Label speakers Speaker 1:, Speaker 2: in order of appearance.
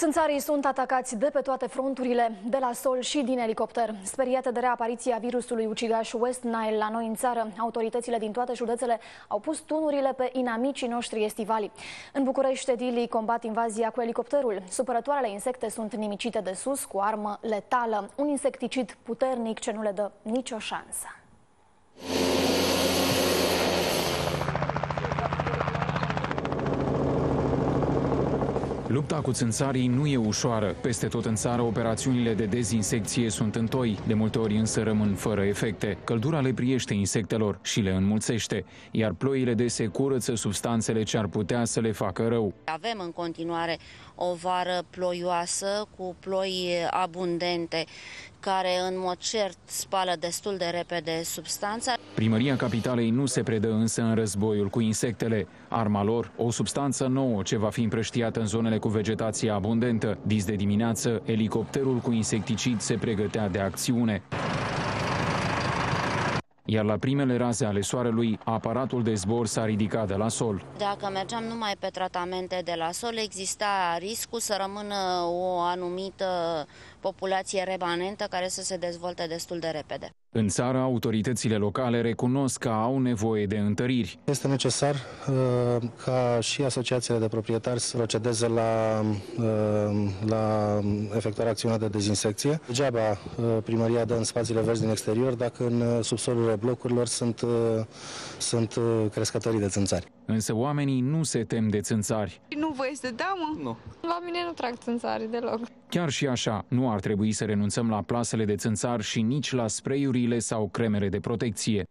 Speaker 1: Țânțarii sunt atacați de pe toate fronturile, de la sol și din elicopter. Speriate de reapariția virusului ucigaș West Nile la noi în țară, autoritățile din toate județele au pus tunurile pe inamicii noștri estivali. În București, edilii combat invazia cu elicopterul. Supărătoarele insecte sunt nimicite de sus cu armă letală, un insecticid puternic ce nu le dă nicio șansă.
Speaker 2: Lupta cu țânțarii nu e ușoară. Peste tot în țară, operațiunile de dezinsecție sunt întoi, de multe ori însă rămân fără efecte. Căldura le priește insectelor și le înmulțește, iar ploile dese curăță substanțele ce ar putea să le facă rău.
Speaker 3: Avem în continuare o vară ploioasă cu ploi abundente care în mod cert spală destul de repede substanța.
Speaker 2: Primăria Capitalei nu se predă însă în războiul cu insectele. Arma lor, o substanță nouă ce va fi împrăștiată în zonele cu vegetație abundentă. Dis de dimineață, elicopterul cu insecticid se pregătea de acțiune iar la primele raze ale soarelui, aparatul de zbor s-a ridicat de la sol.
Speaker 3: Dacă mergeam numai pe tratamente de la sol, exista riscul să rămână o anumită populație remanentă care să se dezvolte destul de repede.
Speaker 2: În țară, autoritățile locale recunosc că au nevoie de întăriri.
Speaker 4: Este necesar uh, ca și asociațiile de proprietari să procedeze la, uh, la efectuarea acțiunea de dezinsecție. Degeaba uh, primăria dă în spațiile verzi din exterior dacă în uh, subsolurile blocurilor sunt, uh, sunt uh, crescătorii de țânțari.
Speaker 2: Însă oamenii nu se tem de țânțari.
Speaker 5: Nu voi să dea, mă?
Speaker 6: Nu.
Speaker 5: La mine nu trag țânțari deloc.
Speaker 2: Chiar și așa, nu ar trebui să renunțăm la plasele de țânțar și nici la sprayurile sau cremele de protecție.